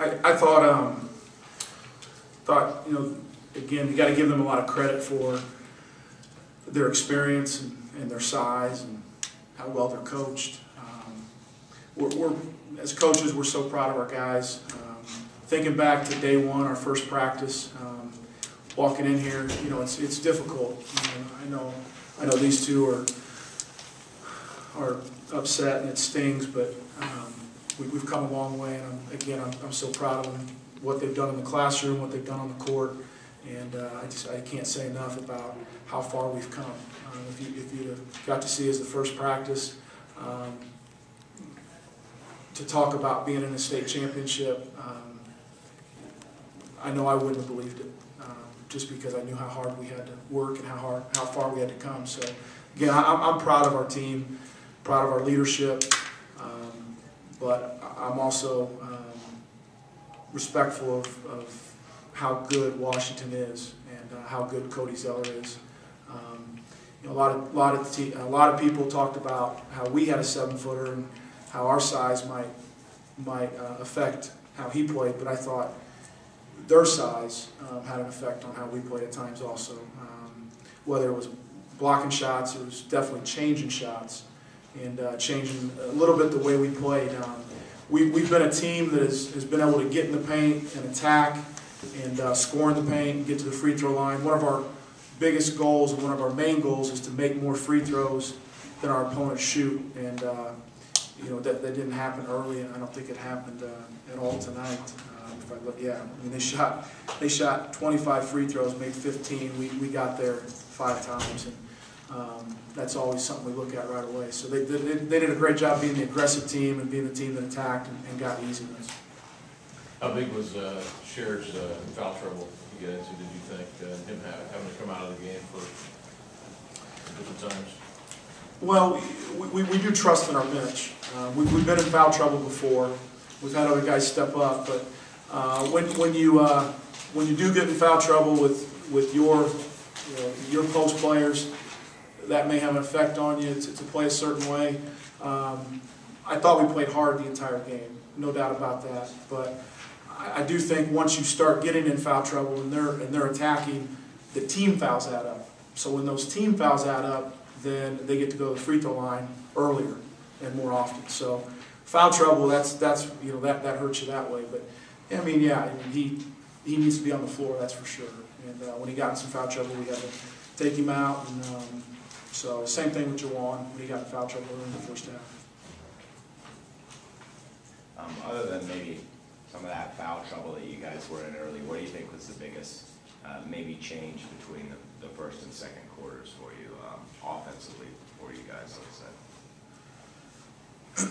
I, I thought, um, thought, you know, again, you gotta give them a lot of credit for their experience and, and their size and how well they're coached. Um, We're, we're, as coaches, we're so proud of our guys. Um, Thinking back to day one, our first practice, um, walking in here, you know, it's, it's difficult. You know, I know, I know these two are, are upset and it stings, but, um, we, we've come a long way and I'm, again, I'm, I'm so proud of them, what they've done in the classroom, what they've done on the court. And, uh, I just, I can't say enough about how far we've come. Um, if you, if you got to see us the first practice, um, to talk about being in a state championship, um, I know I wouldn't have believed it, um, just because I knew how hard we had to work and how hard, how far we had to come. So, again, I, I'm, I'm proud of our team, proud of our leadership, um, but I'm also um, respectful of, of how good Washington is and uh, how good Cody Zeller is. Um, you know, a lot of, lot of, a lot of people talked about how we had a seven footer and how our size might, might uh, affect how he played, but I thought their size um, had an effect on how we played at times also. Um, whether it was blocking shots, it was definitely changing shots and uh, changing a little bit the way we played. Um, we, we've been a team that has, has been able to get in the paint and attack and uh, score in the paint and get to the free throw line. One of our biggest goals and one of our main goals is to make more free throws than our opponents shoot. And, uh, you know, that, that didn't happen early, and I don't think it happened uh, at all tonight. Um, If I look, yeah, I mean, they shot, they shot 25 free throws, made 15. We, we got there five times, and um, that's always something we look at right away. So they, they, they did a great job being the aggressive team and being the team that attacked and, and got easy ones. How big was uh, uh, foul trouble you get into, did you think, uh, him ha- having to come out of the game for different times? Well, we, we, we do trust in our bench. Uh, we, we've been in foul trouble before. We've had other guys step up, but, uh, when, when you, uh, when you do get in foul trouble with, with your, you know, your post players, that may have an effect on you to, to play a certain way. Um, I thought we played hard the entire game, no doubt about that, but I, I do think once you start getting in foul trouble and they're, and they're attacking, the team fouls add up. So when those team fouls add up, then they get to go to the free throw line earlier and more often. So foul trouble, that's, that's, you know, that, that hurts you that way. But, I mean, yeah, I mean, he, he needs to be on the floor, that's for sure. And uh, when he got in some foul trouble, we had to take him out. And um, so same thing with Juwan, when he got in foul trouble in the first half. Um, other than maybe some of that foul trouble that you guys were in early, what do you think was the biggest, uh, maybe change between the, the first and second quarters for you, um, offensively for you guys, let's say?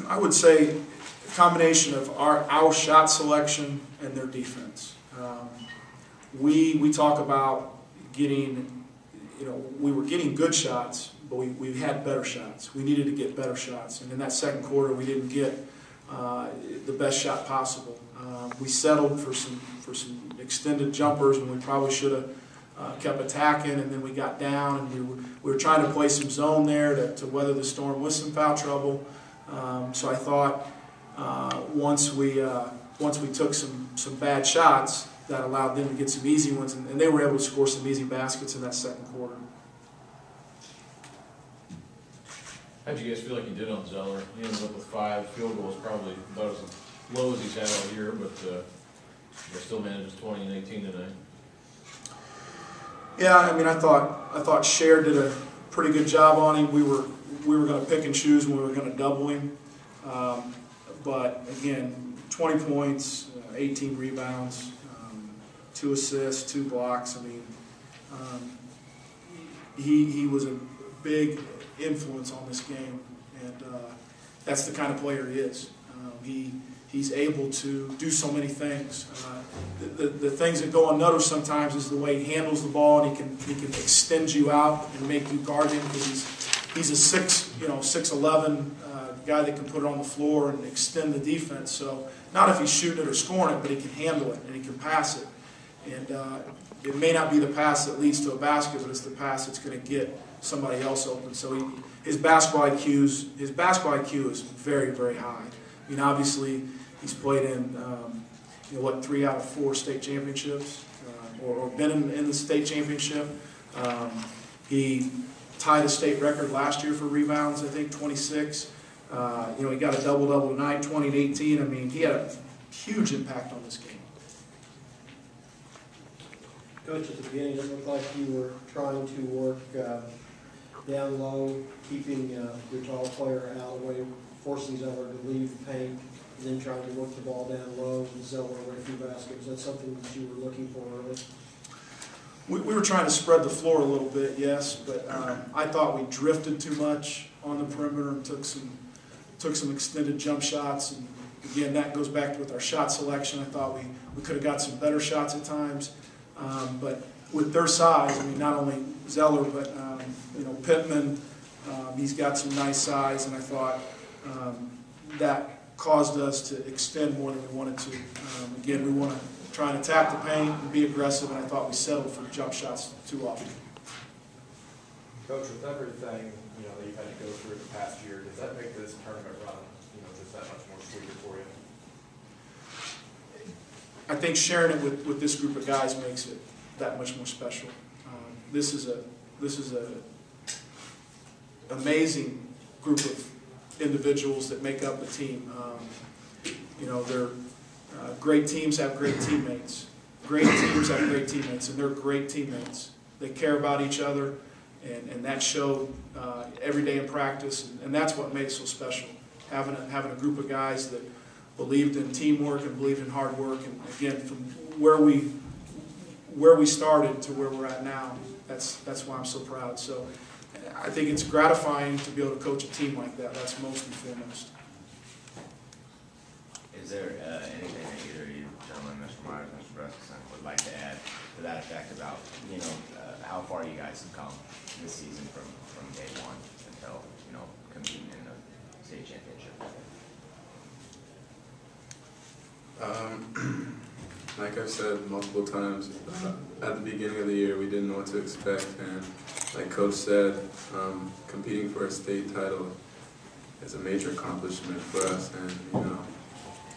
I would say a combination of our, our shot selection and their defense. Um, we, we talk about getting, you know, we were getting good shots, but we, we had better shots. We needed to get better shots. And in that second quarter, we didn't get uh, the best shot possible. Um, we settled for some, for some extended jumpers when we probably should have uh, kept attacking, and then we got down, and we were, we were trying to play some zone there to, to weather the storm with some foul trouble. Um, so I thought uh, once we uh, once we took some some bad shots, that allowed them to get some easy ones, and, and they were able to score some easy baskets in that second quarter. How'd you guys feel like you did on Zeller? He ended up with five field goals, probably about as low as he's had all year, but, uh, still manages twenty and eighteen tonight. Yeah, I mean, I thought I thought Chier did a pretty good job on him. We were we were going to pick and choose when we were going to double him, um, but again, 20 points, uh, 18 rebounds, two assists, two blocks. I mean, um, he he was a big influence on this game, and uh, that's the kind of player he is. Um, he he's able to do so many things. Uh, the, the, the things that go unnoticed sometimes is the way he handles the ball, and he can he can extend you out and make you guard him because he's he's a six you know six eleven uh, guy that can put it on the floor and extend the defense. So not if he's shooting it or scoring it, but he can handle it and he can pass it. And uh, it may not be the pass that leads to a basket, but it's the pass that's going to get somebody else open. So he, his basketball IQ's his basketball IQ is very very high. I mean, obviously he's played in um, you know, what, three out of four state championships, uh, or, or been in, in the state championship. Um, he tied a state record last year for rebounds, I think, twenty-six. Uh, you know, he got a double-double tonight, twenty and eighteen. I mean, he had a huge impact on this game. Coach, at the beginning, it looked like you were trying to work uh, down low, keeping uh, your tall player out of the way, forcing Zeller to leave the paint, and then trying to work the ball down low and Zeller away from the basket. Was that something that you were looking for early? We, we were trying to spread the floor a little bit, yes, but um, I thought we drifted too much on the perimeter and took some, took some extended jump shots. And again, that goes back with our shot selection. I thought we, we could have got some better shots at times. Um, But with their size, I mean, not only Zeller, but, um, you know, Pittman, um, he's got some nice size, and I thought um, that caused us to extend more than we wanted to. Um, Again, we want to try and attack the paint and be aggressive, and I thought we settled for jump shots too often. Coach, with everything, you know, that you've had to go through the past year, does that make this tournament run, you know, just that much more sweeter? I think sharing it with, with this group of guys makes it that much more special. Um, This is a, this is a amazing group of individuals that make up the team. Um, You know, they're, uh, great teams have great teammates. Great teams have great teammates, and they're great teammates. They care about each other, and, and that showed uh, every day in practice, and- and that's what made it so special. Having a, having a group of guys that believed in teamwork and believed in hard work, and again, from where we, where we started to where we're at now, that's, that's why I'm so proud. So I think it's gratifying to be able to coach a team like that, that's most and foremost. Is there uh, anything that either you gentlemen, Mr. Myers, Mr. Brescacin, would like to add to that effect about, you know, uh, how far you guys have come this season from, from day one until, you know, competing in the state championship? Um, like I've said multiple times, uh, at the beginning of the year, we didn't know what to expect, and like Coach said, um, competing for a state title is a major accomplishment for us, and, you know,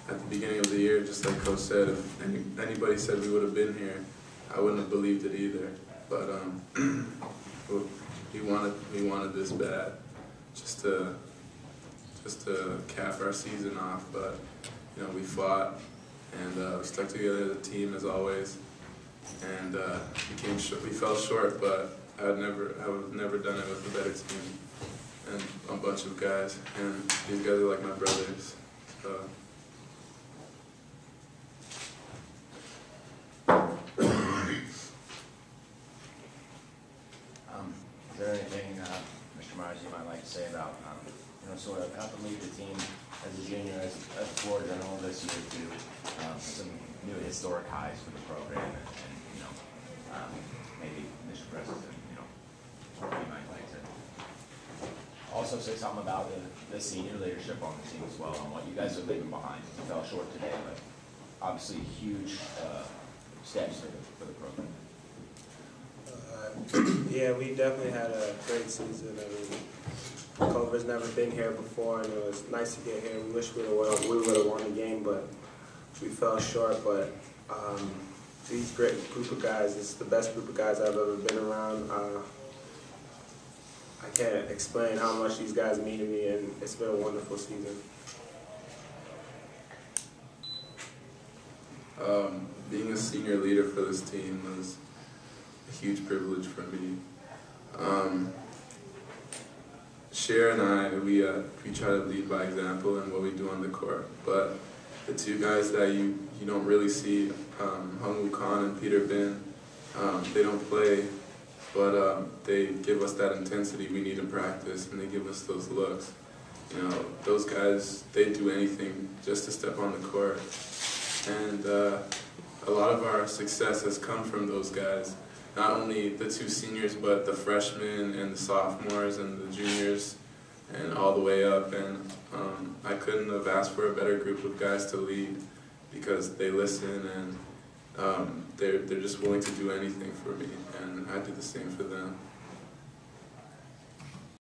at the beginning of the year, just like Coach said, if any, anybody said we would have been here, I wouldn't have believed it either, but, um, we wanted, we wanted this bad, just to, just to cap our season off, but, you know, we fought and uh, we stuck together as a team as always. And uh, we came we fell short, but I would never, I would have never done it with a better team and a bunch of guys. And these guys are like my brothers. So Um, Is there anything, uh, Mr. Myers, you might like to say about, um, you know, sort of helping lead the team as a junior, as, a floor general this year to, um, some new historic highs for the program and, and, you know, um, maybe Mr. President, you know, you might like to also say something about the, the senior leadership on the team as well, and what you guys are leaving behind. You fell short today, but obviously huge, uh, steps for the, for the program. Uh, Yeah, we definitely had a great season. I mean, Culver's never been here before, and it was nice to get here. We wish we would have we have won the game, but we fell short. But um, these great group of guys, it's the best group of guys I've ever been around. Uh, I can't explain how much these guys mean to me, and it's been a wonderful season. um, being a senior leader for this team was a huge privilege for me. Um, Chier and I, we uh, we try to lead by example in what we do on the court. But the two guys that you, you don't really see, um, Hung Woo Khan and Peter Bin, um, they don't play, but um, they give us that intensity we need in practice, and they give us those looks. You know, those guys, they do anything just to step on the court. And uh, a lot of our success has come from those guys not only the two seniors, but the freshmen and the sophomores and the juniors, and all the way up. And um, I couldn't have asked for a better group of guys to lead because they listen and um, they're they're just willing to do anything for me, and I do the same for them.